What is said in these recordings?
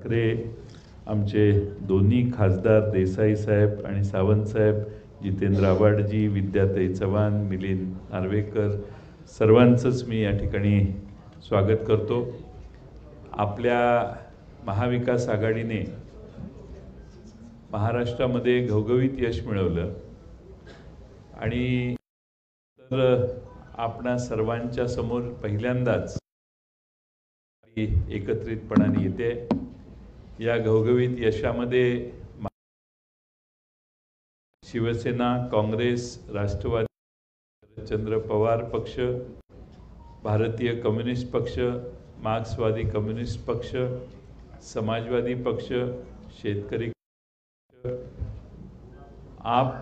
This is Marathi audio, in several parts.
ठाकरे आमचे दोन्ही खासदार देसाई साहेब आणि सावंत साहेब जितेंद्र आव्हाडजी विद्याताई चव्हाण मिलिंद नार्वेकर सर्वांचंच मी या ठिकाणी स्वागत करतो. आपल्या महाविकास आघाडीने महाराष्ट्रामध्ये घवघवीत यश मिळवलं आणि तर आपणा सर्वांच्या समोर पहिल्यांदाच एकत्रितपणाने येते. या घवघवीत यशामध्ये शिवसेना काँग्रेस राष्ट्रवादी चंद्र पवार पक्ष भारतीय कम्युनिस्ट पक्ष मार्क्सवादी कम्युनिस्ट पक्ष समाजवादी पक्ष शेतकरी आप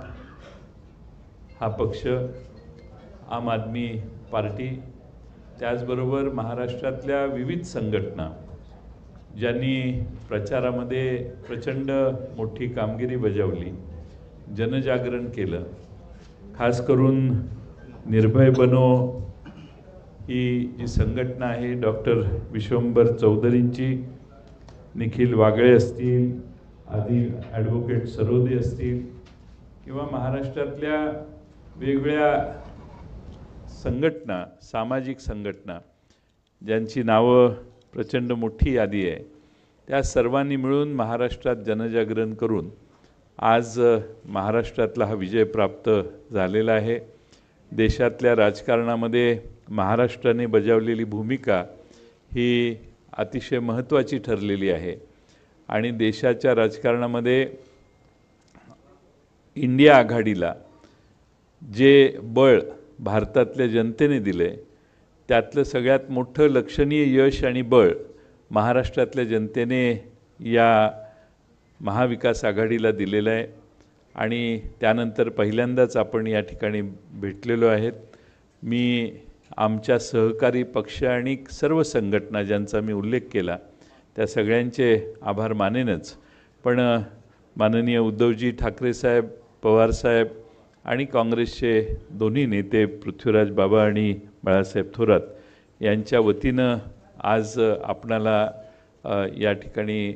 हा पक्ष आम आदमी पार्टी त्याचबरोबर महाराष्ट्रातल्या विविध संघटना. ज्यांनी प्रचारामध्ये प्रचंड मोठी कामगिरी बजावली जनजागरण केलं खास करून निर्भय बनो ही जी संघटना आहे डॉक्टर विश्वंभर चौधरींची निखिल वागळे असतील आदी ॲडव्होकेट सरोदे असतील किंवा महाराष्ट्रातल्या वेगवेगळ्या संघटना सामाजिक संघटना ज्यांची नावं प्रचंड मोठी यादी आहे. त्या सर्वांनी मिळून महाराष्ट्रात जनजागरण करून आज महाराष्ट्रातला हा विजय प्राप्त झालेला आहे. देशातल्या राजकारणामध्ये महाराष्ट्राने बजावलेली भूमिका ही अतिशय महत्त्वाची ठरलेली आहे. आणि देशाच्या राजकारणामध्ये इंडिया आघाडीला जे बळ भारतातल्या जनतेने दिले त्यातलं सगळ्यात मोठं लक्षणीय यश आणि बळ महाराष्ट्रातल्या जनतेने या महाविकास आघाडीला दिलेलं आहे. आणि त्यानंतर पहिल्यांदाच आपण या ठिकाणी भेटलेलो आहेत. मी आमच्या सहकारी पक्ष आणि सर्व संघटना ज्यांचा मी उल्लेख केला त्या सगळ्यांचे आभार मानेनच. पण माननीय उद्धवजी ठाकरे साहेब पवार साहेब आणि काँग्रेसचे दोन्ही नेते पृथ्वीराज बाबा आणि बाळासाहेब थोरात यांच्या वतीनं आज आपणाला या ठिकाणी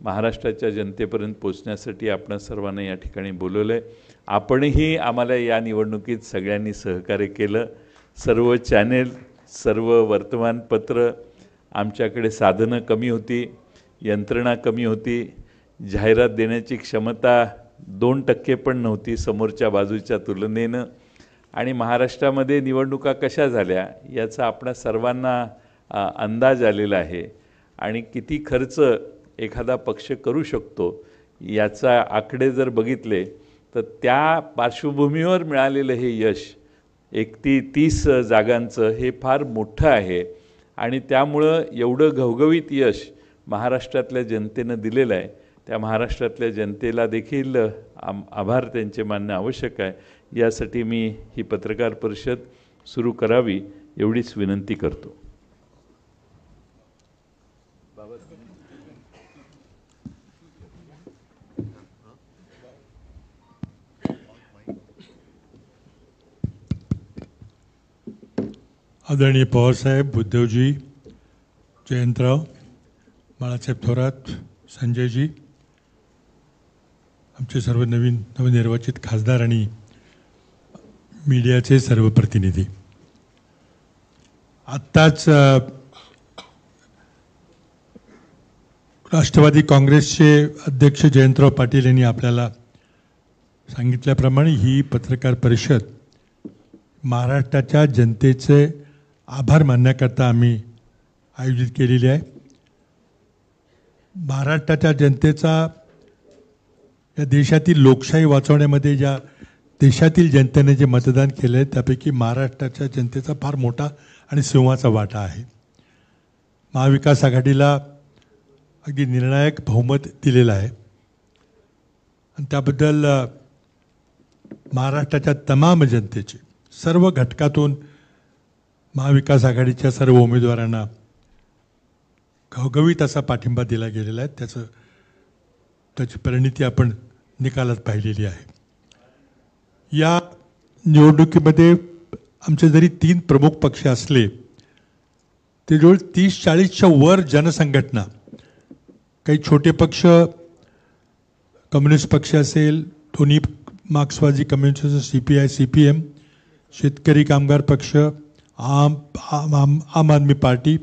महाराष्ट्राच्या जनतेपर्यंत पोचण्यासाठी आपण सर्वांना या ठिकाणी बोलवलं आहे आपणही आम्हाला या निवडणुकीत सगळ्यांनी सहकार्य केलं. सर्व चॅनेल सर्व वर्तमानपत्र आमच्याकडे साधनं कमी होती यंत्रणा कमी होती जाहिरात देण्याची क्षमता दोन टक्के पण नव्हती समोरच्या बाजूच्या तुलनेनं. आणि महाराष्ट्रामध्ये निवडणुका कशा झाल्या याचा आपणा सर्वांना अंदाज आलेला आहे. आणि किती खर्च एखादा पक्ष करू शकतो याचा आकडे जर बघितले तर त्या पार्श्वभूमीवर मिळालेलं हे यश एक ती तीस जागांचं हे फार मोठं आहे. आणि त्यामुळं एवढं घवघवीत यश महाराष्ट्रातल्या जनतेनं दिलेलं आहे. त्या महाराष्ट्रातल्या जनतेला देखील आम आभार त्यांचे मानणं आवश्यक आहे. यासाठी मी ही पत्रकार परिषद सुरू करावी एवढीच विनंती करतो. आदरणीय पवारसाहेब उद्धवजी जयंतराव बाळासाहेब थोरात संजयजी आमचे सर्व नवीन नवनिर्वाचित खासदार आणि मीडियाचे सर्व प्रतिनिधी. आत्ताच राष्ट्रवादी काँग्रेसचे अध्यक्ष जयंतराव पाटील यांनी आपल्याला सांगितल्याप्रमाणे ही पत्रकार परिषद महाराष्ट्राच्या जनतेचे आभार मानण्याकरता आम्ही आयोजित केलेली आहे. महाराष्ट्राच्या जनतेचा या देशातील लोकशाही वाचवण्यामध्ये ज्या देशातील जनतेने जे मतदान केलं आहे त्यापैकी महाराष्ट्राच्या जनतेचा फार मोठा आणि सिंहाचा वाटा आहे. महाविकास आघाडीला अगदी निर्णायक बहुमत दिलेलं आहे. आणि त्याबद्दल महाराष्ट्राच्या तमाम जनतेचे सर्व घटकातून महाविकास आघाडीच्या सर्व उमेदवारांना घवघवीत असा पाठिंबा दिला गेलेला आहे. त्याचं त्याची परिणिती आपण निकालात पाहिलेली आहे. या निवडणुकीमध्ये आमचे जरी तीन प्रमुख पक्ष असले ते जवळ तीस चाळीसच्या वर जनसंघटना. काही छोटे पक्ष कम्युनिस्ट पक्ष असेल दोन्ही मार्क्सवादी communist C P I C P M शेतकरी कामगार पक्ष आम आम आम आम आदमी पार्टी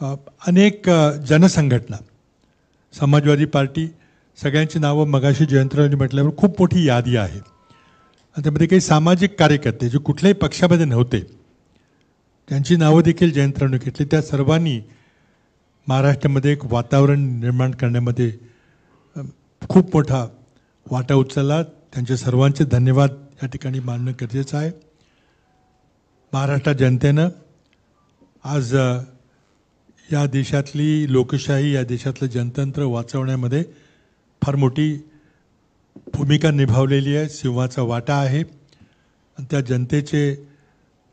अनेक जनसंघटना. समाजवादी पार्टी सगळ्यांची नावं मगाशी जयंतरावांनी म्हटल्यावर खूप मोठी यादी आहे. त्यामध्ये काही सामाजिक कार्यकर्ते जे कुठल्याही पक्षामध्ये नव्हते त्यांची नावं देखील जयंतरावांनी घेतली. त्या सर्वांनी महाराष्ट्रामध्ये एक वातावरण निर्माण करण्यामध्ये खूप मोठा वाटा उचलला. त्यांचे सर्वांचे धन्यवाद या ठिकाणी मानणं गरजेचं आहे. महाराष्ट्र जनतेनं आज या देशातली लोकशाही या देशातलं जनतंत्र वाचवण्यामध्ये फार मोठी भूमिका निभावलेली आहे सिंहाचा वाटा आहे. आणि त्या जनतेचे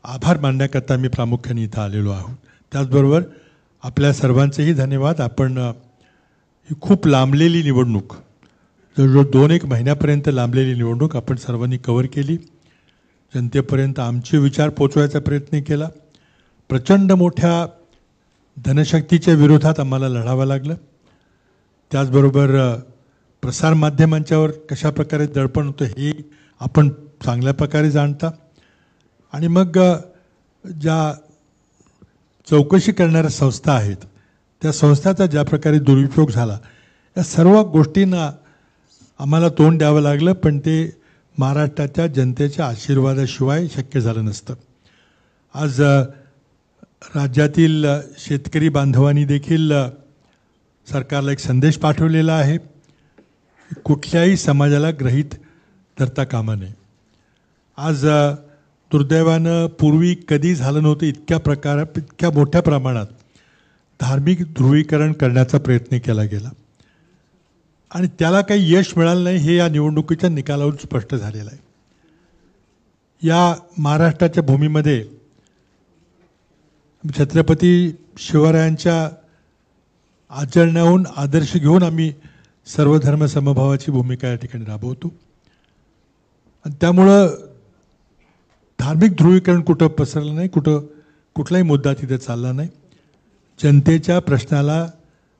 आभार मानण्याकरता मी प्रामुख्याने इथं आलेलो आहोत. त्याचबरोबर आपल्या सर्वांचेही धन्यवाद. आपण ही खूप लांबलेली निवडणूक जवळजवळ दोन एक महिन्यापर्यंत लांबलेली निवडणूक आपण सर्वांनी कव्हर केली. जनतेपर्यंत आमचे विचार पोचवायचा प्रयत्न केला. प्रचंड मोठ्या धनशक्तीच्या विरोधात आम्हाला लढावं लागलं. त्याचबरोबर प्रसारमाध्यमांच्यावर कशा प्रकारे दडपण होतं हे आपण चांगल्या प्रकारे जाणता. आणि मग ज्या चौकशी करणाऱ्या संस्था आहेत त्या संस्थाचा ज्या प्रकारे दुरुपयोग झाला या सर्व गोष्टींना आम्हाला तोंड द्यावं लागलं पण ते महाराष्ट्राच्या जनतेच्या आशीर्वादाशिवाय शक्य झालं नसतं. आज राज्यातील शेतकरी बांधवांनी देखील सरकारला एक संदेश पाठवलेला आहे. कुठल्याही समाजाला ग्रहित धरता कामा नये. आज दुर्दैवानं पूर्वी कधी झालं नव्हतं इतक्या प्रकार इतक्या मोठ्या प्रमाणात धार्मिक ध्रुवीकरण करण्याचा प्रयत्न केला गेला. आणि त्याला काही यश मिळालं नाही हे या निवडणुकीच्या निकालावरून स्पष्ट झालेलं आहे. या महाराष्ट्राच्या भूमीमध्ये छत्रपती शिवरायांच्या आचरण्याहून आदर्श घेऊन आम्ही सर्वधर्म समभावाची भूमिका या ठिकाणी राबवतो. आणि त्यामुळं धार्मिक ध्रुवीकरण कुठं पसरलं नाही कुठं कुठलाही मुद्दा तिथे चालला नाही. जनतेच्या प्रश्नाला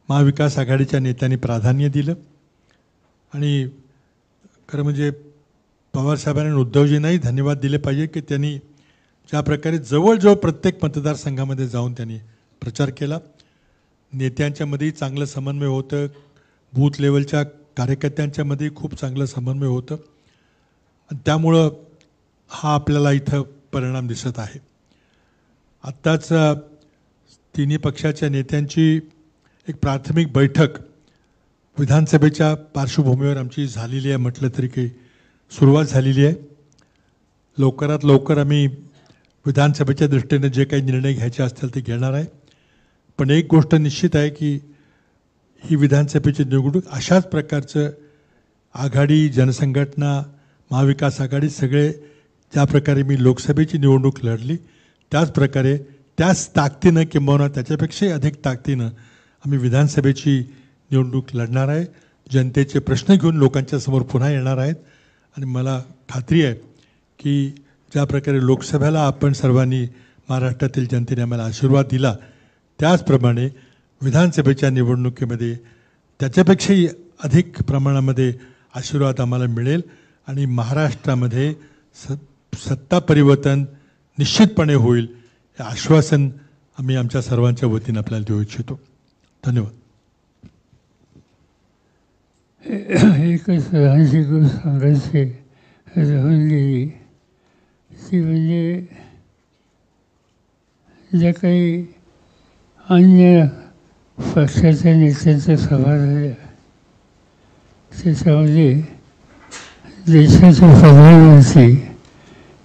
महाविकास आघाडीच्या नेत्यांनी प्राधान्य दिलं. आणि खरं म्हणजे पवारसाहेबांनी आणि उद्धवजींनाही धन्यवाद दिले पाहिजे की त्यांनी ज्या प्रकारे जवळजवळ प्रत्येक मतदारसंघामध्ये जाऊन त्यांनी प्रचार केला. नेत्यांच्यामध्येही चांगलं समन्वय होतं. बूथ लेवलच्या कार्यकर्त्यांच्यामध्ये खूप चांगलं समन्वय होतं. त्यामुळं हा आपल्याला इथं परिणाम दिसत आहे. आत्ताच तिन्ही पक्षाच्या नेत्यांची एक प्राथमिक बैठक विधानसभेच्या पार्श्वभूमीवर आमची झालेली आहे म्हटलं तरी काही सुरुवात झालेली आहे. लवकरात लवकर आम्ही विधानसभेच्या दृष्टीने जे काही निर्णय घ्यायचे असतील ते घेणार आहे. पण एक गोष्ट निश्चित आहे की ही विधानसभेची निवडणूक अशाच प्रकारचं आघाडी जनसंघटना महाविकास आघाडी सगळे ज्या प्रकारे मी लोकसभेची निवडणूक लढली. त्याच प्रकारे त्याच ताकदीनं किंबहुना त्याच्यापेक्षाही अधिक ताकदीनं आम्ही विधानसभेची निवडणूक लढणार आहे. जनतेचे प्रश्न घेऊन लोकांच्या समोर पुन्हा येणार आहेत. आणि मला खात्री आहे की ज्या प्रकारे लोकसभेला आपण सर्वांनी महाराष्ट्रातील जनतेने आम्हाला आशीर्वाद दिला त्याचप्रमाणे विधानसभेच्या निवडणुकीमध्ये त्याच्यापेक्षाही अधिक प्रमाणामध्ये आशीर्वाद आम्हाला मिळेल आणि महाराष्ट्रामध्ये स सत्ता परिवर्तन निश्चितपणे होईल हे आश्वासन आम्ही आमच्या सर्वांच्या वतीनं आपल्याला देऊ इच्छितो. धन्यवाद. एकच लहानशी गोष्ट सांगायची राहून गेली ती म्हणजे ज्या काही अन्य पक्षाच्या नेत्यांच्या सभा झाल्या त्याच्यामध्ये देशाचे प्रधानमंत्री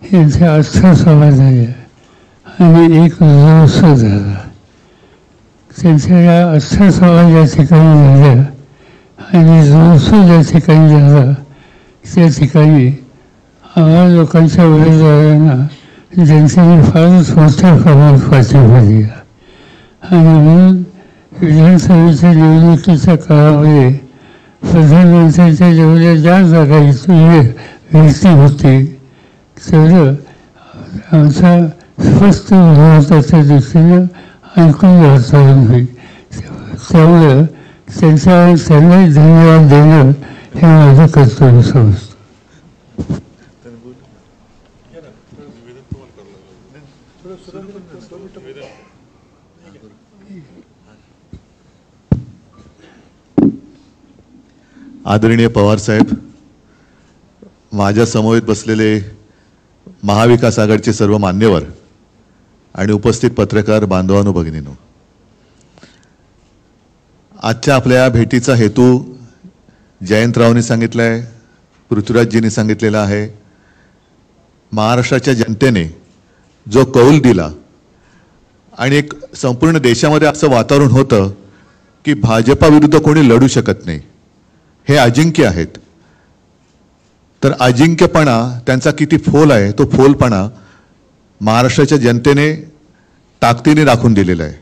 यांच्या अठरा सभा झाल्या आणि एक जोरसो झाला. त्यांच्या या अर्थसभा ज्या ठिकाणी झाल्या आणि जोरसो ज्या ठिकाणी झाला त्या ठिकाणी आम्हा लोकांच्या उमेदवारांना जनतेने फारच मोठ्या प्रमाणात पाठिंबा दिला आणि म्हणून विधानसभेच्या निवडणुकीच्या काळामध्ये प्रधानमंत्र्यांच्या जेवढ्या ज्या जागा इथून व्यक्ती होते तेवढं आमचा स्पष्ट भारताच्या दृष्टीनं ऐकून वातावरण होईल. त्यामुळं त्यांच्या त्यांनाही धन्यवाद देणं हे माझं कर्तव्य समजतं. आदरणीय पवारसाहेब माझ्या समवेत बसलेले महाविकास आघाडीचे सर्व मान्यवर आणि उपस्थित पत्रकार बांधवानो भगिनीनो आजच्या आपल्या भेटीचा हेतू जयंतरावनी सांगितला आहे पृथ्वीराजजींनी सांगितलेला आहे. महाराष्ट्राच्या जनतेने जो कौल दिला आणि एक संपूर्ण देशामध्ये असं वातावरण होतं की भाजपाविरुद्ध कोणी लढू शकत नाही. हे अजिंक्य आहेत. तर अजिंक्यपणा त्यांचा किती फोल आहे तो फोलपणा महाराष्ट्राच्या जनतेने ताकदीने राखून दिलेला आहे.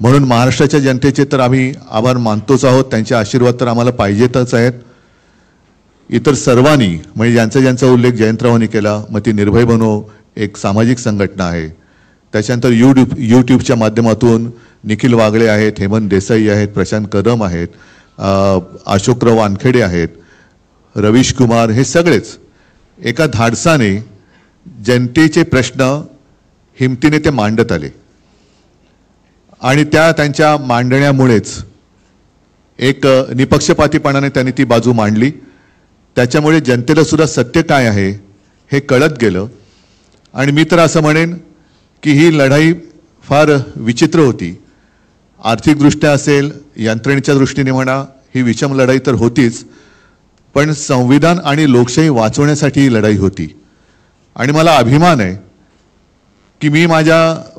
म्हणून महाराष्ट्राच्या जनतेचे तर आम्ही आभार मानतोच आहोत त्यांचे आशीर्वाद तर आम्हाला पाहिजेतच आहेत. इतर सर्वांनी म्हणजे ज्यांचा ज्यांचा उल्लेख जयंतरावांनी केला मग ती निर्भय बनो एक सामाजिक संघटना आहे. त्याच्यानंतर यूट्यूब यूट्यूबच्या माध्यमातून निखिल वागळे आहेत हेमंत देसाई आहेत प्रशांत कदम आहेत. अशोकराव वानखेडे आहेत रवीश कुमार हे सगळेच एका धाडसाने जनतेचे प्रश्न हिमतीने ते मांडत आले. आणि त्या त्यांच्या मांडण्यामुळेच एक निपक्षपातीपणाने त्यांनी ती बाजू मांडली. त्याच्यामुळे जनतेला सुद्धा सत्य काय आहे हे कळत गेलं. आणि मी तर असं म्हणेन की ही लढाई फार विचित्र होती. आर्थिकदृष्ट्या असेल यंत्रणेच्या दृष्टीने म्हणा ही विषम लढाई तर होतीच पण संविधान आणि लोकशाही वाचवण्यासाठी ही लढाई होती. आणि मला अभिमान आहे की मी माझ्या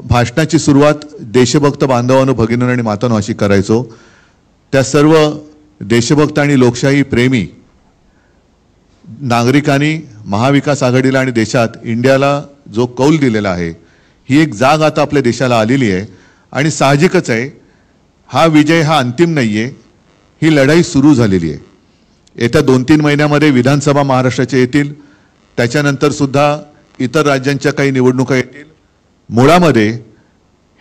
भाषणाची सुरुवात देशभक्त बांधवांनो भगिनींनो आणि मातांनो अशी करायचो. त्या सर्व देशभक्त आणि लोकशाही प्रेमी नागरिकांनी महाविकास आघाडीला आणि देशात इंडियाला जो कौल दिलेला आहे ही एक जाग आता आपल्या देशाला आलेली आहे. आणि साहजिकच आहे हा विजय हा अंतिम नाही आहे ही लढाई सुरू झालेली आहे. येत्या दोन तीन महिन्यामध्ये विधानसभा महाराष्ट्राच्या येतील. त्याच्यानंतर सुद्धा इतर राज्यांच्या काही निवडणुका येतील. मुळामध्ये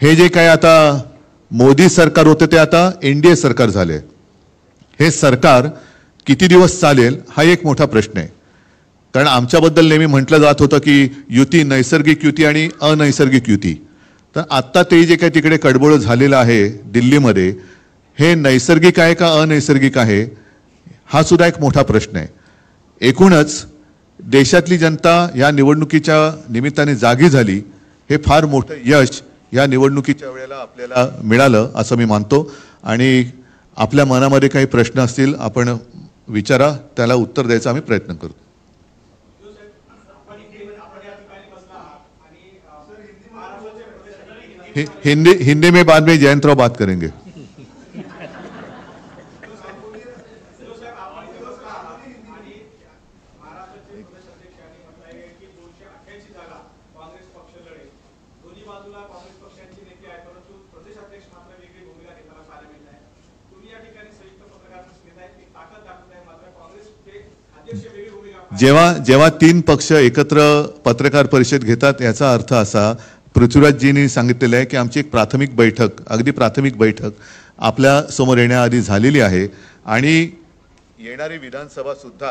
हे जे काय आता मोदी सरकार होतं ते आता एन डी ए सरकार झाले. हे सरकार किती दिवस चालेल हा एक मोठा प्रश्न आहे. कारण आमच्याबद्दल नेहमी म्हटलं जात होतं की युती नैसर्गिक युती आणि अनैसर्गिक युती. तर आत्ता ते जे काही तिकडे कडबोळ झालेलं आहे दिल्लीमध्ये हे नैसर्गिक आहे का अनैसर्गिक आहे? हा सुद्धा एक मोठा प्रश्न आहे. एकूणच देशातली जनता या निवडणुकीच्या निमित्ताने जागी झाली हे फार मोठं यश या निवडणुकीच्या वेळेला आपल्याला मिळालं असं मी मानतो. आणि आपल्या मनामध्ये काही प्रश्न असतील आपण विचारा त्याला उत्तर द्यायचा आम्ही प्रयत्न करतो हि- हिंदी हिंदी में बाद में जयंतराव बात करेंगे काँग्रेस पक्ष लढेल दोन्ही बाजूला काँग्रेस पक्षांची नेते आहे परंतु प्रदेशाध्यक्ष मात्र वेगळी भूमिका घेताना पाहायला मिळत आहे तुम्ही या ठिकाणी संयुक्त पत्रकार परिषदेत आहे हिंदी हिंदी में बाद में जयंत राव बात करेंगे। जेव्हा जेव्हा तीन पक्ष एकत्र पत्रकार परिषद घेतात याचा अर्थ असा पृथ्वीराजजींनी सांगितलेलं आहे की आमची एक प्राथमिक बैठक अगदी प्राथमिक बैठक आपल्यासमोर येण्याआधी झालेली आहे. आणि येणारी विधानसभासुद्धा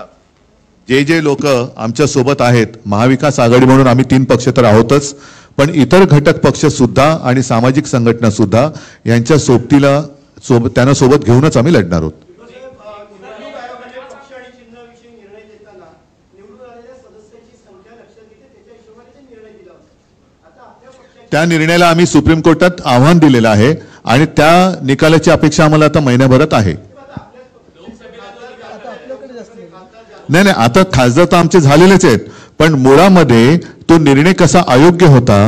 जे जे लोक आमच्यासोबत आहेत महाविकास आघाडी म्हणून आम्ही तीन पक्ष तर आहोतच पण इतर घटक पक्षसुद्धा आणि सामाजिक संघटनासुद्धा यांच्या सोबतीला सोबत त्यांना सोबत घेऊनच आम्ही लढणार आहोत निवडणूक आयोगाने पक्ष आणि चिन्हाविषयी निर्णय देताना निवडून आलेल्या सदस्यांची संख्या लक्षात घेते त्याच्या हिशोबाने ते निर्णय दिला होता आता आपल्या पक्षाची त्या निर्णयाला आम्ही सुप्रीम कोर्टात आव्हान दिलेलं आहे आणि त्या निकालाची अपेक्षा आम्हाला आता महिन्याभरात आहे. नाही नाही आता खासदार तर आमचे झालेलेच आहेत पण मुळामध्ये तो निर्णय कसा अयोग्य होता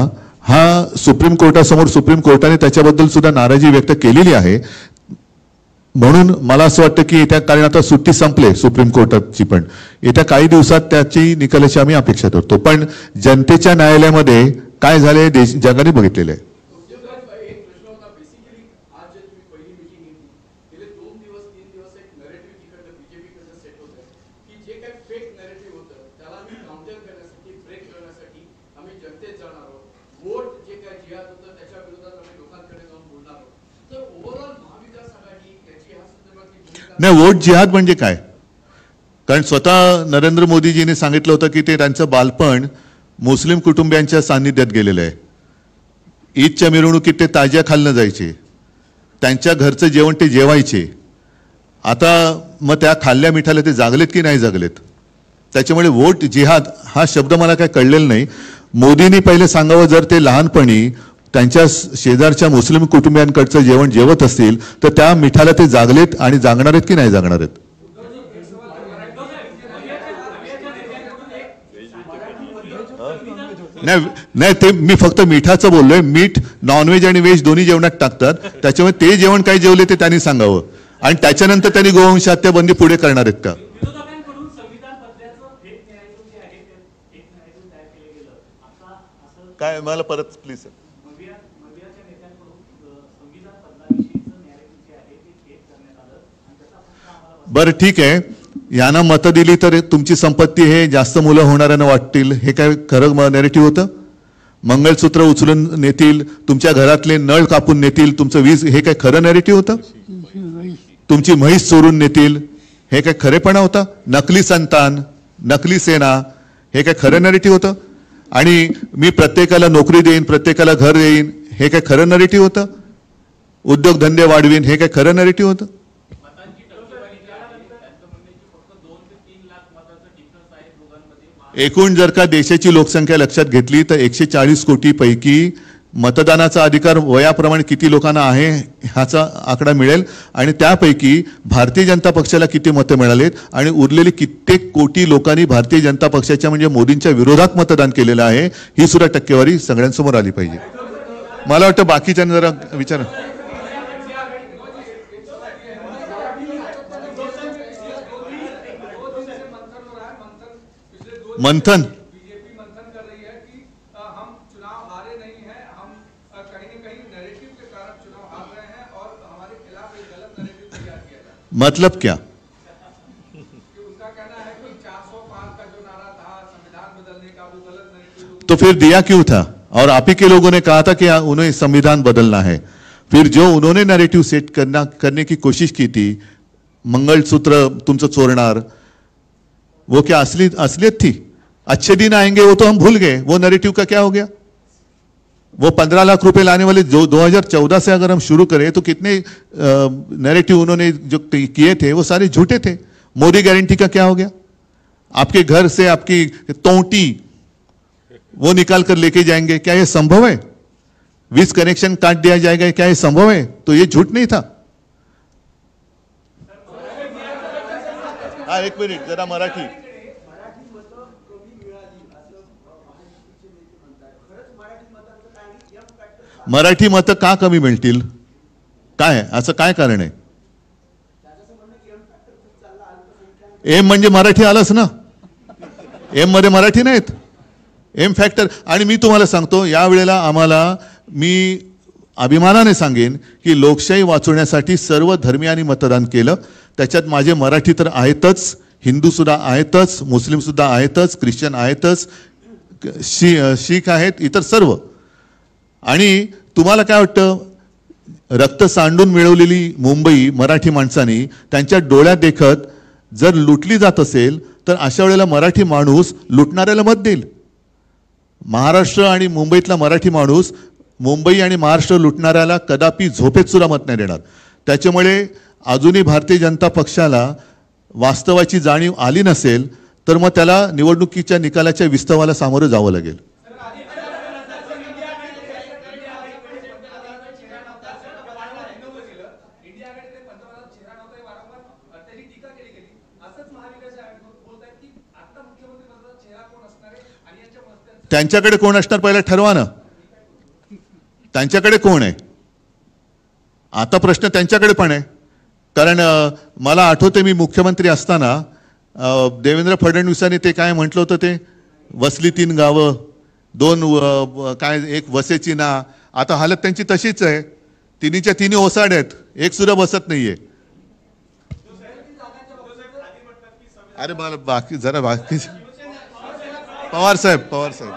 हा सुप्रीम कोर्टासमोर सुप्रीम कोर्टाने त्याच्याबद्दल सुद्धा नाराजी व्यक्त केलेली आहे. म्हणून मला असं वाटतं की येत्या कारण आता सुट्टी संपले सुप्रीम कोर्टाची पण. येत्या काही दिवसात त्याची निकालाची आम्ही अपेक्षा करतो पण जनतेच्या न्यायालयामध्ये काय झाले देश जगाने बघितलेलं आहे. नाही वोट जिहाद म्हणजे काय? कारण स्वतः नरेंद्र मोदीजीने सांगितलं होतं की ते त्यांचं बालपण मुस्लिम कुटुंबियांच्या सान्निध्यात गेलेलं आहे. ईदच्या मिरवणुकीत ते ताज्या खाल्लं जायचे. त्यांच्या घरचं जेवण ते जेवायचे. आता मग त्या खाल्ल्या मिठाला ते जागलेत की नाही जागलेत? त्याच्यामुळे वोट जिहाद हा शब्द मला काय कळलेला नाही. मोदींनी पहिले सांगावं जर ते लहानपणी त्यांच्या शेजारच्या मुस्लिम कुटुंबियांकडचं जेवण जेवत असतील तर त्या मिठाला ते जागलेत आणि जागणार आहेत की नाही जागणार आहेत? नाही नाही ते मी फक्त मिठाचं बोललोय. मीठ नॉनव्हेज आणि व्हेज दोन्ही जेवणात टाकतात. त्याच्यामुळे ते जेवण काय जेवले ते त्यांनी सांगावं. आणि त्याच्यानंतर त्यांनी गोवंश हत्याबंदी पुढे करणार आहेत का? काय मला परत प्लीज बरं ठीक आहे. यांना मतं दिली तर तुमची संपत्ती हे जास्त मुलं होणाऱ्यांना वाटतील. हे काय खरं नेरेटिव्ह होतं? मंगळसूत्र उचलून नेतील तुमच्या घरातले नळ कापून नेतील तुमचं वीज हे काय खरं नेरेटिव्ह होतं? तुमची म्हैस चोरून नेतील हे काय खरेपणा होता? नकली संतान नकली सेना हे काय खरं नरेटिव्ह होतं? आणि मी प्रत्येकाला नोकरी देईन प्रत्येकाला घर देईन हे काय खरं नरेटिव्ह होतं? उद्योगधंदे वाढवीन हे काय खरं नरेटिव्ह होतं मतांची टक्केवारी जी आहे त्यांचं म्हणणं आहे की फक्त दोन ते तीन लाख मताचं डिफरन्स आहे दोघांमध्ये एकूण जर का देशाची लोकसंख्या लक्षात घेतली तर एकशे चाळीस कोटीपैकी मतदानाचा अधिकार वयाप्रमाणे किती लोकांना आहे ह्याचा आकडा मिळेल. आणि त्यापैकी भारतीय जनता पक्षाला किती मतं मिळालेत? आणि उरलेले कित्येक कोटी लोकांनी भारतीय जनता पक्षाच्या म्हणजे मोदींच्या विरोधात मतदान केलेलं आहे. ही सुद्धा टक्केवारी सगळ्यांसमोर आली पाहिजे. मला वाटतं बाकीच्या जरा विचार. मंथन। बीजेपी मंथन कर रही है कि हम चुनाव हारे नहीं हैं हम कहीं न कहीं नैरेटिव के कारण चुनाव हार रहे हैं और हमारे खिलाफ एक गलत नैरेटिव तैयार किया जा रहा मतलब क्या? उनका कहना है कि 405 का जो नारा था संविधान बदलने का वो गलत नैरेटिव तो फिर दिया क्यों था? और आप ही के लोगों ने कहा था कि उन्हें संविधान बदलना है। फिर जो उन्होंने नैरेटिव सेट करना करने की कोशिश की थी मंगलसूत्र तुमचं चोरणार वो क्या असली असलियत थी? अच्छे दिन आएँगे, वो तो हम भूल गए। वो नैरेटिव का क्या हो गया? वो पंद्रह लाख रुपए लाने वाले जो 2014 से अगर हम शुरू करें तो कितने नैरेटिव उन्होंने जो किए थे, वो सारे झूठे थे। मोदी गारंटी का क्या हो गया? आपके घर से आपकी तोटी, वो निकाल कर लेके जाएँगे। क्या ये संभव है? वीज कनेक्शन काट दिया जाएगा, क्या ये संभव है? तो ये झूठ नहीं था। हाँ एक मिनिट, जरा मराठी। मराठी मतं का कमी मिळतील? काय? असं काय कारण आहे? एम एम म्हणजे मराठी आलंच ना. एममध्ये मराठी नाहीत. M factor. आणि मी तुम्हाला सांगतो यावेळेला आम्हाला मी अभिमानाने सांगेन की लोकशाही वाचवण्यासाठी सर्व धर्मियांनी मतदान केलं. त्याच्यात माझे मराठी तर आहेतच हिंदूसुद्धा आहेतच मुस्लिमसुद्धा आहेतच ख्रिश्चन आहेतच शी शीख आहेत इतर सर्व. आणि तुम्हाला काय वाटतं? रक्त सांडून मिळवलेली मुंबई मराठी माणसांनी त्यांच्या डोळ्यात देखत जर लुटली जात असेल तर अशा वेळेला मराठी माणूस लुटणाऱ्याला मत देईल. महाराष्ट्र आणि मुंबईतला मराठी माणूस मुंबई आणि महाराष्ट्र लुटणाऱ्याला कदापि झोपेत सुद्धा मत नाही देणार. त्याच्यामुळे अजूनही भारतीय जनता पक्षाला वास्तवाची जाणीव आली नसेल तर मग त्याला निवडणुकीच्या निकालाच्या विस्तवाला सामोरं जावं लागेल इंडिया आघाडीकडे पंतप्रधान चेहरा नव्हता हे वारंवार अ, त्याची टीका केली गेली असंच महाविकास आघाडी बोलत आहेत की आता मुख्यमंत्री पदाचा चेहरा कोण असणार आहे आणि यांच्या मस्त्यांचं त्यांच्याकडे कोण असणार पहिलं? ठरवा ना. त्यांच्याकडे कोण आहे? आता प्रश्न त्यांच्याकडे पण आहे. कारण मला आठवते मी मुख्यमंत्री असताना देवेंद्र फडणवीसांनी ते काय म्हटलं होतं ते? वसली तीन गावं दोन व- काय एक वसेची ना. आता हालत त्यांची तशीच आहे. तिन्हीच्या तिन्ही ओसाड आहेत. एक सुद्धा बसत नाहीये. अरे मला बाकी जरा बाकी पवार साहेब पवार साहेब.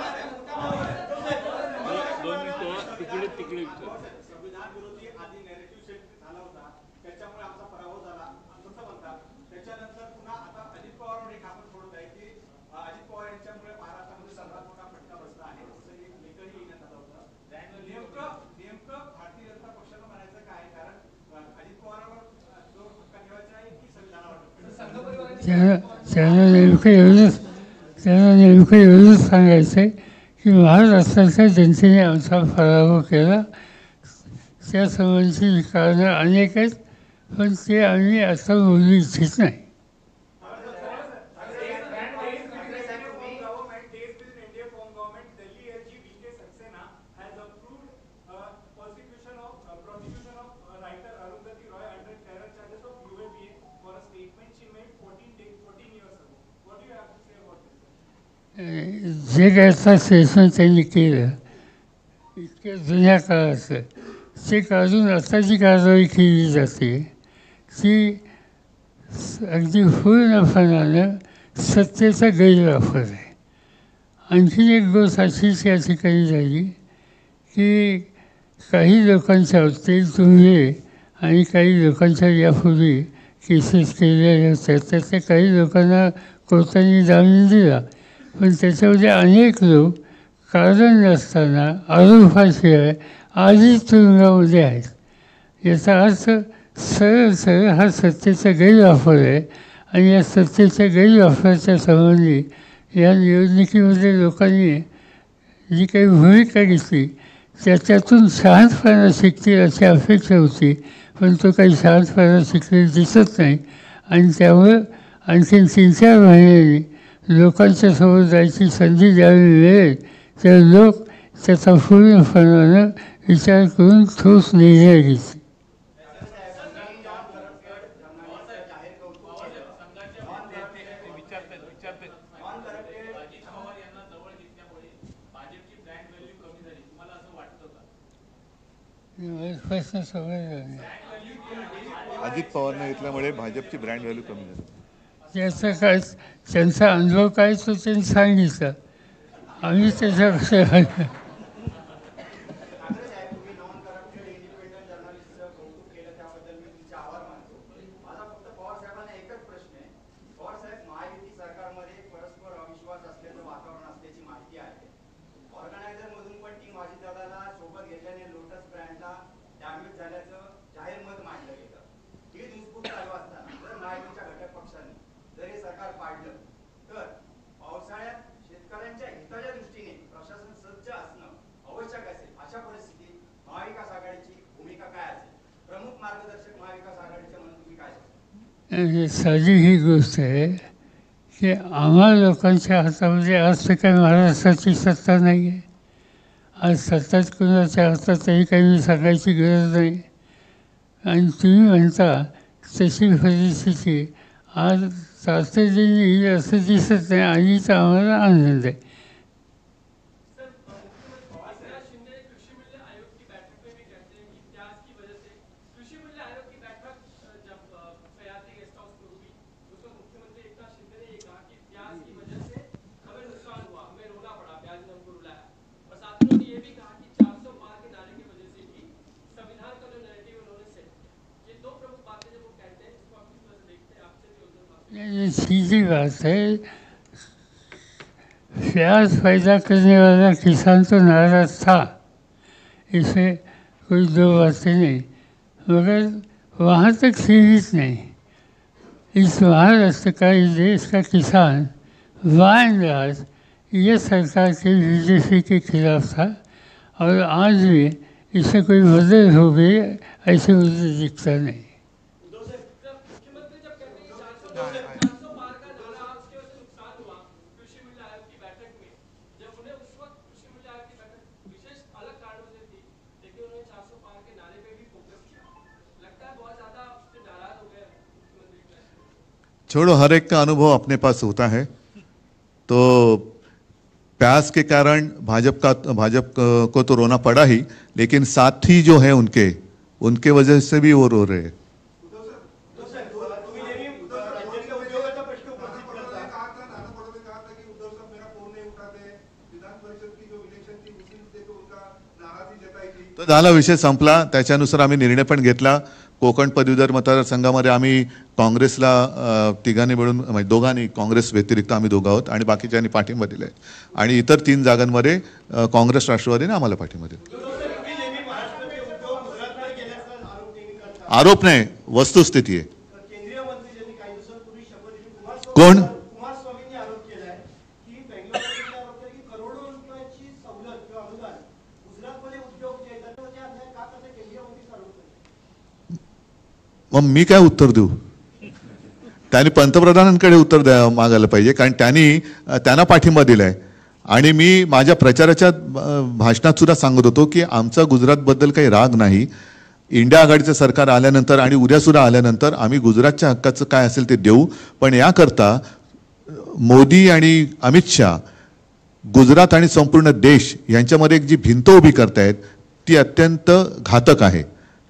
त्यानं त्यानं नेमकं एवढंच त्यांना नेमकं एवढंच सांगायचं आहे की महाराष्ट्राच्या जनतेने आमचा पराभव केला. त्यासंबंधीची कारणं अनेक आहेत पण ते आम्ही असं बोलू इच्छित नाही. जे काय सेशन त्यांनी केलं. इतक्या जुन्या काळाचं ते काढून आता जी कारवाई केली जाते. ती अगदी पूर्णपणानं सत्तेचा गैरवापर आहे. आणखी एक गोष्ट अशीच या ठिकाणी झाली की काही लोकांच्या बाबतीत तुम्ही आणि काही लोकांच्या यापूर्वी केसेस केलेल्या होत्या त्यातल्या काही लोकांना कोर्टाने जामीन दिला. पण त्याच्यामध्ये अनेक लोक कारण नसताना आरोपाशिवाय आधी तुरुंगामध्ये आहेत. याचा अर्थ सरळ सरळ हा सत्तेचा गैरवापर आहे आणि या सत्तेच्या गैरवापराच्या संबंधी या निवडणुकीमध्ये लोकांनी जी काही भूमिका घेतली त्याच्यातून शहाणपणा शिकतील अशी अपेक्षा होती पण तो काही शहाणपणा शिकलेला दिसत नाही. आणि त्यामुळं आणखीन तीन चार महिन्यांनी लोकांच्या समोर जायची संधी ज्यावेळी मिळेल तर लोक त्याचा पूर्णपणानं विचार करून ठोस निर्णय घेतील. अजित पवार यांना जवळ घेतल्यामुळे भाजपची ब्रँड व्हॅल्यू कमी झाली तुम्हाला असं वाटतं का मला प्रश्न समजला नाही. अजित पवारने घेतल्यामुळे भाजपची ब्रँड व्हॅल्यू कमी झाली. त्याचा काय त्यांचा अनुभव काय तो त्यांनी सांगितलं. आम्ही त्याच्यापेक्षा ठाकरे साहेब तुम्ही नॉन करप्टेड इंडिपेंडंट जर्नलिस्टचं कौतुक केलं त्याबद्दल मी तुमचे आभार मानतो माझा फक्त पवार साहेबांना एकच प्रश्न आहे पवार साहेब महायुती सरकारमध्ये परस्पर अविश्वास असल्याचं वातावरण असल्याची माहिती आहे ऑर्गनायझर मधून पण टीम अजितदादाला सोबत घेतल्याने लोटस ब्रँडला डॅमेज झाल्याचं जाहीर मत मांडलं गेलं ही दुसपूट चालू असताना जर महायुतीच्या घटक पक्षांनी जर हे सरकार पाडलं तर पावसाळ्यात शेतकऱ्यांच्या हिताच्या दृष्टीने प्रशासन सज्ज असणं आवश्यक असेल अशा परिस्थितीत महाविकास आघाडीची भूमिका काय असेल प्रमुख मार्गदर्शक महाविकास आघाडीचे म्हणून तुम्ही काय सांगाल? आणि साधी ही गोष्ट आहे की आम्हा लोकांच्या हातामध्ये म्हणजे आज तर काही महाराष्ट्राची सत्ता नाही आहे. आज सत्ताच कुणाच्या हातातही काही मी सांगायची गरज नाही. आणि तुम्ही म्हणता तशी परिस्थिती आज तातडीने असं दिसत नाही. आणि तर आम्हाला आनंद आहे. ये सीधी बात है। प्याज पैदा करने वाला किसान तो नाराज़ था। इसे कोई दो बातें नहीं, मगर वहाँ तक सीमित नहीं। इस महाराष्ट्र का, इस देश का किसान वाइन राज, ये सरकार के बीजेपी के खिलाफ था, और आज भी इससे कोई मदद हो गई ऐसे मुझे दिखता नहीं। छोड़ो हर एक का अनुभव अपने पास होता है। तो प्यास के कारण भाजपा का भाजप को तो रोना पड़ा ही लेकिन साथी जो है उनके उनके वजह से भी वो रो रहे हैं। उद्धव साहेब, तुम्ही नेहमी राज्यातल्या उद्योगाचा प्रश्न उपस्थित करता कहा था नाना पटोले कहा था कि उद्धव साहब मेरा फोन नहीं उठाते विधान परिषद की जो इलेक्शन थी उसी मुद्दे पे उनका नाराजगी जताई थी तो झाला विषय संपला त्याच्यानुसार आम्ही निर्णय पण घेतला. कोकण पदवीधर मतदारसंघामध्ये आम्ही काँग्रेसला तिघांनी मिळून म्हणजे दोघांनी काँग्रेस व्यतिरिक्त आम्ही दोघं आहोत आणि बाकीच्यांनी पाठिंबा दिलाय आणि इतर तीन जागांमध्ये काँग्रेस राष्ट्रवादीने आम्हाला पाठिंबा दिला आरोप नाही वस्तुस्थिती आहे. कोण केंद्रीय मंत्री ज्यांनी काही दिवसांपूर्वी शपथ घेतली कुमारस्वामी कोण कुमारस्वामींनी आरोप केलाय की बेंगलोर आरोप केला की करोडो रुपयाची सवलत किंवा अनुदान गुजरातमध्ये उद्योग जे आहेत त्याच्यावर अन्याय का करते केंद्रीय मंत्रीच आरोप करते मग मी काय उत्तर देऊ? त्यांनी पंतप्रधानांकडे उत्तर द्या मागायला पाहिजे कारण त्यांनी त्यांना पाठिंबा दिलाय. आणि मी माझ्या प्रचाराच्या भाषणात सुद्धा सांगत होतो की आमचा गुजरातबद्दल काही राग नाही. इंडिया आघाडीचं सरकार आल्यानंतर आणि उद्यासुद्धा आल्यानंतर आम्ही गुजरातच्या हक्काचं काय असेल ते देऊ. पण याकरता मोदी आणि अमित शहा गुजरात आणि संपूर्ण देश यांच्यामध्ये एक जी भिंत उभी करतायत ती अत्यंत घातक आहे.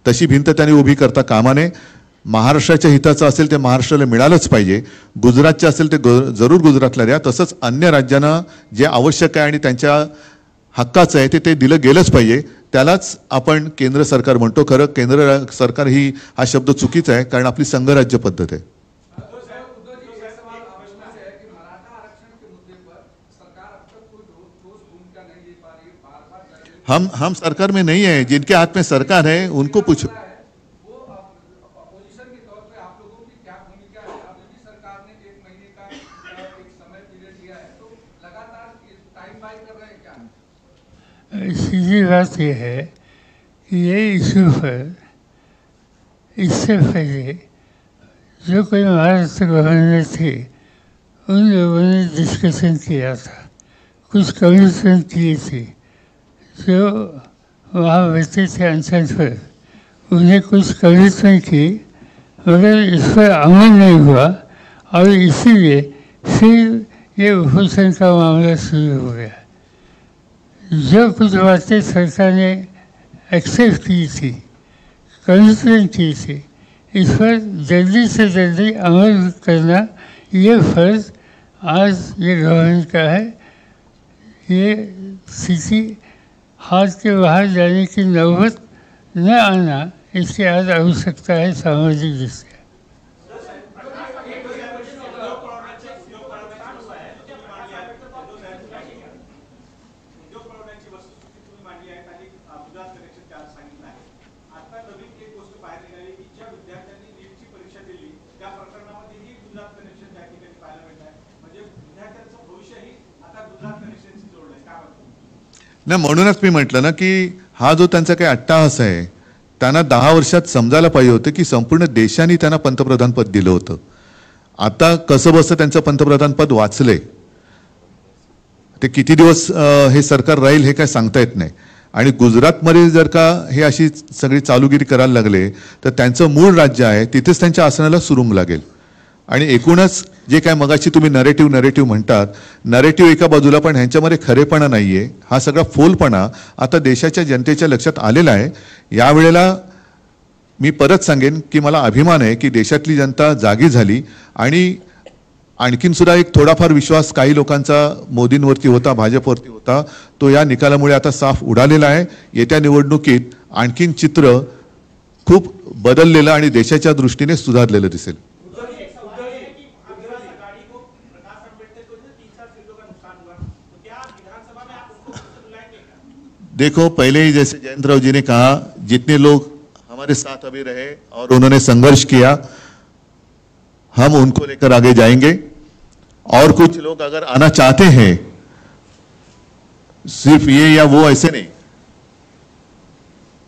तशी भिंत त्यांनी उभी करता कामा नये. महाराष्ट्राच्या हिताचं असेल ते महाराष्ट्राला मिळालंच पाहिजे. गुजरातचे असेल ते ग- जरूर गुजरातला द्या. तसंच अन्य राज्यांना जे आवश्यक आहे आणि त्यांच्या हक्काचं आहे ते ते दिलं गेलंच पाहिजे. त्यालाच आपण केंद्र सरकार म्हणतो खरं. केंद्र सरकार ही हा शब्द चुकीचा आहे कारण आपली संघराज्य पद्धत आहे. हम हम सरकार में नहीं है. जिनके हाथ में सरकार है उनको पूछो. सीधी बात यह है कि ये इशू पर, इससे पहले जो कोई महाराष्ट्र गवर्नर थे, उन लोगों ने डिस्कशन किया था। कुछ कमीशन किए थे, जो वहाँ बैठे थे अनशन पर। उन्हें कुछ कमीशन की मगर इस पर अमल नहीं हुआ, और इसीलिए फिर ये भूषण का मामला शुरू हो गया। जो कुछ बातें सरकार ने एक्सेप्ट की थी कंसिडर की थी, इस पर जल्दी से जल्दी अमल करना ये फ़र्ज़ आज ये गवर्नमेंट का है। ये स्थिति हाथ के बाहर जाने की नौबत न आना इसकी आज आवश्यकता है सामाजिक दृष्टि नाही म्हणूनच मी म्हटलं ना की हा जो त्यांचा काही अट्टाहास आहे त्यांना दहा वर्षात समजायला पाहिजे होतं की संपूर्ण देशाने त्यांना पंतप्रधान पद दिलं होतं. आता कसं बसं त्यांचं पंतप्रधान पद वाचलंय? ते किती दिवस हे सरकार राहील हे काय सांगता येत नाही. आणि गुजरातमध्ये जर का हे अशी सगळी चालूगिरी करायला लागले तर त्यांचं मूळ राज्य आहे तिथेच त्यांच्या आसनाला सुरुंग लागेल. आणि एकूणच जे काय मगाशी तुम्ही नरेटिव्ह नरेटिव्ह म्हणतात नरेटिव्ह एका बाजूला पण ह्यांच्यामध्ये खरेपणा नाही आहे हा सगळा फोलपणा आता देशाच्या जनतेच्या लक्षात आलेला आहे. यावेळेला मी परत सांगेन की मला अभिमान आहे की देशातली जनता जागी झाली आणि आणखीन सुद्धा एक थोडाफार विश्वास काही लोकांचा मोदींवरती होता भाजपवरती होता तो या निकालामुळे आता साफ उडालेला आहे. येत्या निवडणुकीत आणखीन चित्र खूप बदललेलं आणि देशाच्या दृष्टीने सुधारलेलं दिसेल. देखो, पहले ही जैसे जयंतराव जी ने कहा, जितने लोग हमारे साथ अभी रहे और उन्होंने संघर्ष किया, हम उनको लेकर आगे जाएँगे। और कुछ लोग अगर आना चाहते हैं, सिर्फ़ ये या वो ऐसे नहीं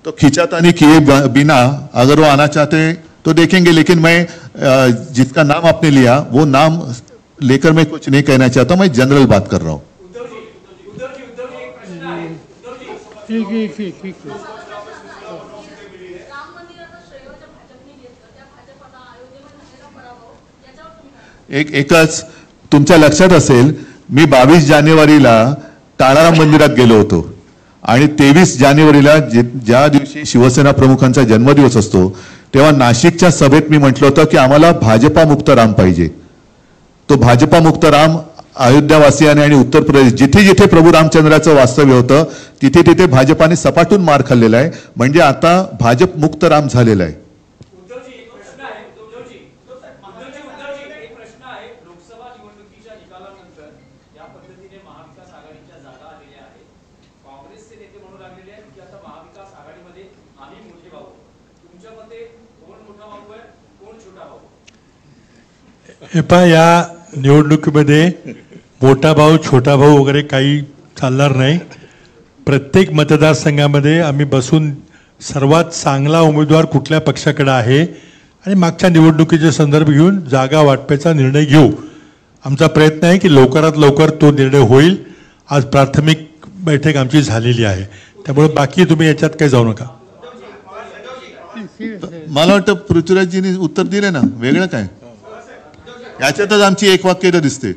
तो खिंचातानी किए बिना अगर वो आना चाहते हैं तो देखेंगे। लेकिन मैं जिसका नाम आपने लिया, वो नाम लेकर मैं कुछ नहीं कहना चाहता, मैं जनरल बात कर रहा हूँ। झालेला ठीक याच्यावर ठीक काय एक एकच तुमच्या लक्षात असेल मी बावीस जानेवारीला ताळाराम मंदिरात गेलो होतो. आणि तेवीस जानेवारीला जे- ज्या दिवशी शिवसेना प्रमुखांचा जन्मदिवस असतो तेव्हा नाशिकच्या सभेत मी म्हटलं होतं की आम्हाला भाजपा मुक्त राम पाहिजे. तो भाजपा मुक्त राम अयोध्यावासियाने आणि उत्तर प्रदेश जिथे जिथे प्रभू रामचंद्राचं वास्तव्य होतं तिथे तिथे भाजपाने सपाटून मार खाल्लेला आहे. म्हणजे आता भाजप मुक्त राम झालेला आहे. उद्धव जी एक प्रश्न आहे. उद्धव जी उद्धव जी उद्धव जी एक प्रश्न आहे. लोकसभा निवडणुकीच्या निकालानंतर या पद्धतीने महाविकास आघाडीच्या जागा आलेल्या आहेत. काँग्रेसचे नेते म्हणू लागलेले आहेत की आता महाविकास आघाडीमध्ये आम्ही मोठे भाऊ तुमच्या मते कोण मोठा भाऊ आहे? कोण छोटा भाऊ हे पहा या निवडणुकीमध्ये मोठा भाऊ छोटा भाऊ वगैरे काही चालणार नाही. प्रत्येक मतदारसंघामध्ये आम्ही बसून सर्वात चांगला उमेदवार कुठल्या पक्षाकडे आहे आणि मागच्या निवडणुकीचे संदर्भ घेऊन जागा वाटपाचा निर्णय घेऊ. आमचा प्रयत्न आहे की लवकरात लवकर तो निर्णय होईल. आज प्राथमिक बैठक आमची झालेली आहे. त्यामुळे बाकी तुम्ही याच्यात काही जाऊ नका. मला वाटतं पृथ्वीराजजींनी उत्तर दिले ना वेगळं काय? याच्यातच आमची एक वाक्य दिसते.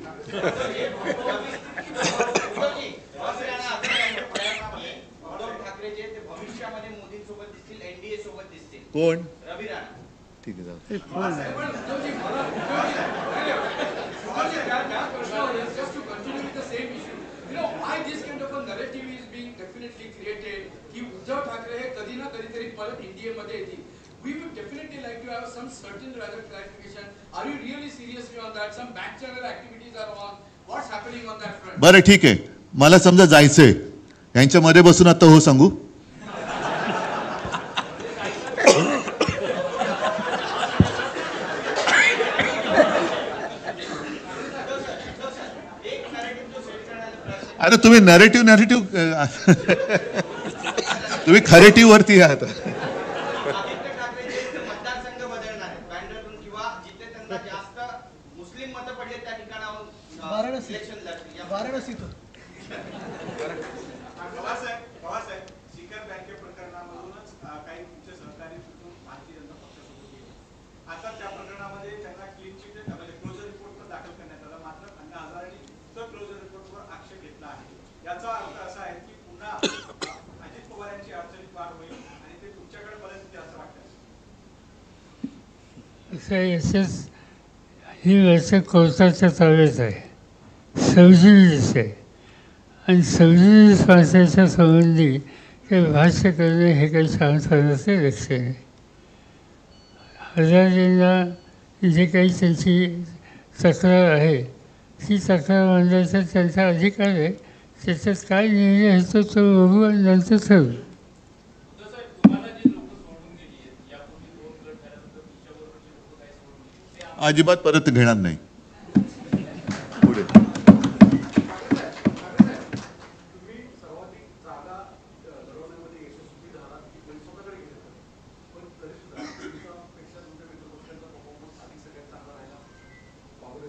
भविष्यामध्ये मोदींसोबत दिसतील एनडीए सोबत दिसतील कोण रवी राणा ठीक आहे जाऊ. Just to continue with the same issue, you know why this kind of a narrative is being definitely created की उद्धव ठाकरे हे कधी ना कधीतरी परत इंडियामध्ये येतील we would definitely like to have some certain rather clarification are you really seriously on that some back channel activities are on what's happening on that front बरं ठीक आहे मला समजा जायचंय यांच्यामध्ये बसून आता हो सांगू अरे तुम्ही नरेटिव्ह नरेटिव्ह तुम्ही खरेटिव्ह वरती आहात आदित्य ठाकरे जे मतदारसंघ बदलणार आहेत बँड्रातून किंवा जिथे त्यांना जास्त मुस्लिम मतं पडले त्या ठिकाणाहून इलेक्शन लढतील या पवारसाहेब पवारसाहेब शिखर बँके प्रकरणामधूनच अं, काही तुमचे सहकारी सुटून भारतीय जनता पक्षासोबत गेले आता त्या प्रकरणामध्ये त्यांना क्लीन चिट म्हणजे क्लोजर रिपोर्ट पण दाखल करण्यात आला मात्र अण्णा हजारेंनी तो क्लोजर रिपोर्टवर आक्षेप घेतला आहे याचा अर्थ असा आहे की पुन्हा अं, अजित पवार यांची अडचणीत वाढ होईल आणि ते तुमच्याकडे परत येतील असं वाटतं असं यशस ही वर्ष कोर्टाच्या ताब्यात आहे. सव्वीस आहे. आणि सव्वीस भाषेच्या संबंधी ते भाष्य करणे हे काही सांगतानाचे लक्ष आहे. हजारेंना जे काही त्यांची तक्रार आहे ती तक्रार मांडायचा त्यांचा अधिकार आहे. त्याच्यात काय निर्णय होतो तो बघू आणि नंतर ठरवू साहेब तुम्हाला जी लोक सोडून गेली आहेत यापूर्वी दोन गट झाल्यानंतर तुमच्या बरोबरची लोक काय सोडून गेली ते अजिबात परत घेणार नाही.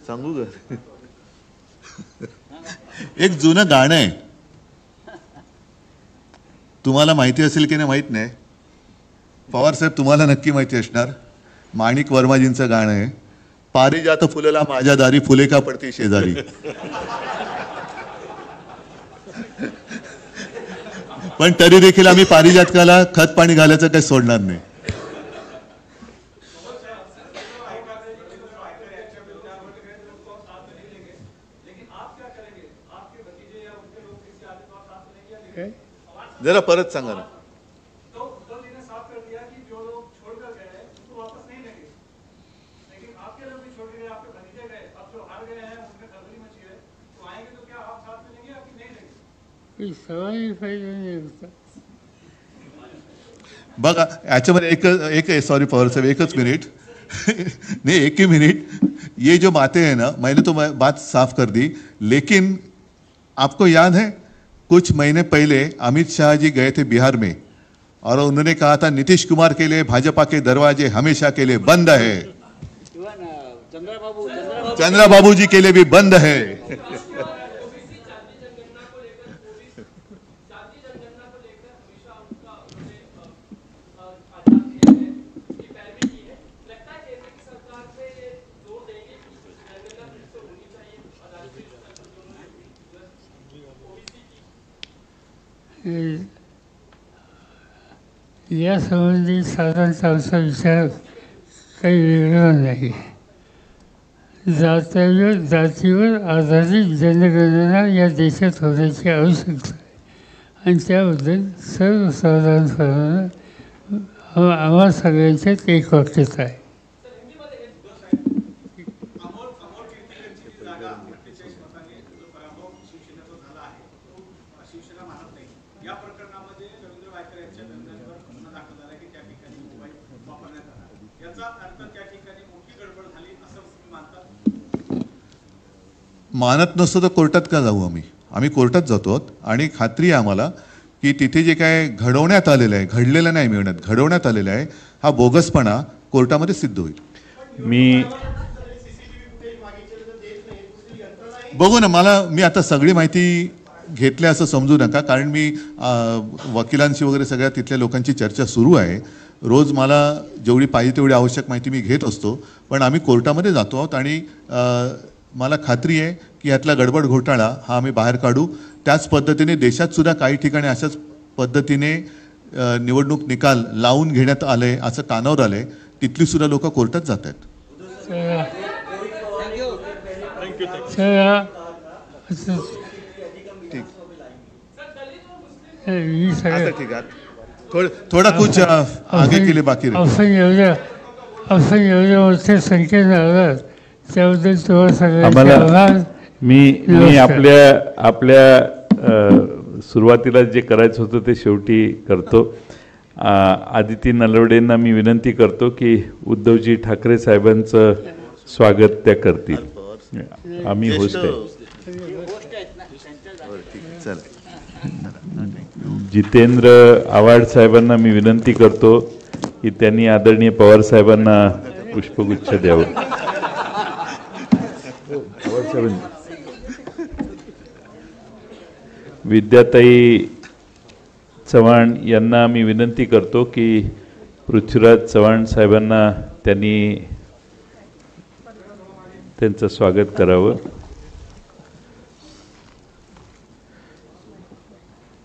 सांगू का? एक जुनं गाणं आहे. तुम्हाला माहिती असेल की नाही माहीत नाही. पवार साहेब तुम्हाला नक्की माहिती असणार. माणिक वर्माजींचं गाणं आहे. पारिजात फुलला माझ्या दारी फुले का पडते शेजारी? पण तरी देखील आम्ही पारिजातकाला खत पाणी घालायचं काही सोडणार नाही. जरा परत सांगा ना. सवाल बघा याच्यामध्ये एक एक सॉरी पवार साहब एकच मिनट नहीं एक ही मिनट ये जो बातें हैं ना मैंने तो मैं बात साफ़ कर दी लेकिन आपको याद है कुछ महीने पहले अमित शाह जी गए थे बिहार में और उन्होंने कहा था नीतीश कुमार के लिए भाजपा के दरवाजे हमेशा के लिए बंद है. चंद्रा बाबू जी के लिए भी बंद है। यासंबंधी साधारणतः आमचा विचार काही वेगळा नाही. जातीवर जातीवर आधारित जनगणना या देशात होण्याची आवश्यकता आहे. आणि त्याबद्दल सर्वसाधारणपणानं आम्हा सगळ्यांच्यात एक वाक्यता आहे अमोल अमोल कीर्ती यांची जी जागा अठ्ठेचाळीस मतांनी जो पराभव शिवसेनेचा झाला आहे तो शिवसेना मानत नाही या प्रकरणामध्ये रवींद्र वायकर यांच्या दरम्यानवर गुन्हा दाखल झाला की त्या ठिकाणी मोबाईल वापरण्यात आला याचा अर्थ त्या ठिकाणी मोठी गडबड झाली असं तुम्ही मानता मानत नसतो तर कोर्टात का जाऊ आम्ही? आम्ही कोर्टात जातो आहोत. आणि खात्री आहे आम्हाला की तिथे जे काय घडवण्यात आलेलं आहे घडलेलं नाही मिळण्यात घडवण्यात आलेलं आहे हा बोगसपणा कोर्टामध्ये सिद्ध होईल. मी बघू ना मला मी आता सगळी माहिती घेतली असं समजू नका कारण मी वकिलांशी वगैरे सगळ्या तिथल्या लोकांची चर्चा सुरू आहे. रोज मला जेवढी पाहिजे तेवढी आवश्यक माहिती मी घेत असतो. पण आम्ही कोर्टामध्ये जातो आहोत आणि मला खात्री आहे की यातला गडबड घोटाळा हा आम्ही बाहेर काढू. त्याच पद्धतीने देशात सुद्धा काही ठिकाणी अशाच पद्धतीने निवडणूक निकाल लावून घेण्यात आले असं कानावर आलंय. तिथली सुद्धा लोक कोर्टात जात आहेत. ही ठीक. आहे. थोडं थोडा कुछ आगे के लिए बाकी रहे आपण त्याबद्दल तुम्हाला मी मी. आपल्या आपल्या सुरुवातीला जे करायचं होतं ते शेवटी करतो. आदिती नलवडेंना मी विनंती करतो की उद्धवजी ठाकरे साहेबांचं स्वागत त्या करतील. आम्ही होस्ट आहे. चला जितेंद्र आव्हाड साहेबांना मी विनंती करतो की त्यांनी आदरणीय पवार साहेबांना पुष्पगुच्छ द्यावं. विद्याताई चव्हाण यांना मी विनंती करतो की पृथ्वीराज चव्हाण साहेबांना त्यांनी त्यांचं स्वागत करावं.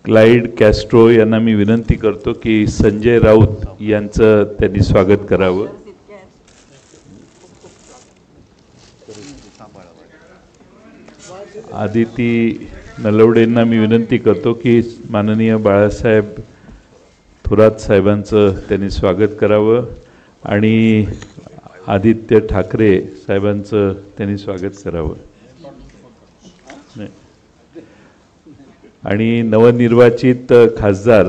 क्लाइड कॅस्ट्रो यांना मी विनंती करतो की संजय राऊत यांचं त्यांनी स्वागत करावं. आदिती नलवडेंना मी विनंती करतो की माननीय बाळासाहेब थोरात साहेबांचं त्यांनी स्वागत करावं आणि आदित्य ठाकरे साहेबांचं त्यांनी स्वागत करावं. आणि नवनिर्वाचित खासदार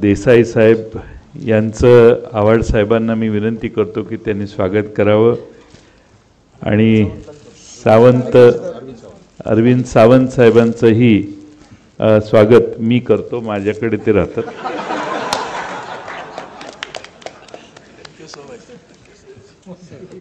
देसाई साहेब यांचं आव्हाड साहेबांना मी विनंती करतो की त्यांनी स्वागत करावं. आणि सावंत अरविंद सावंत साहेबांचंही स्वागत मी करतो. माझ्याकडे ते राहतात.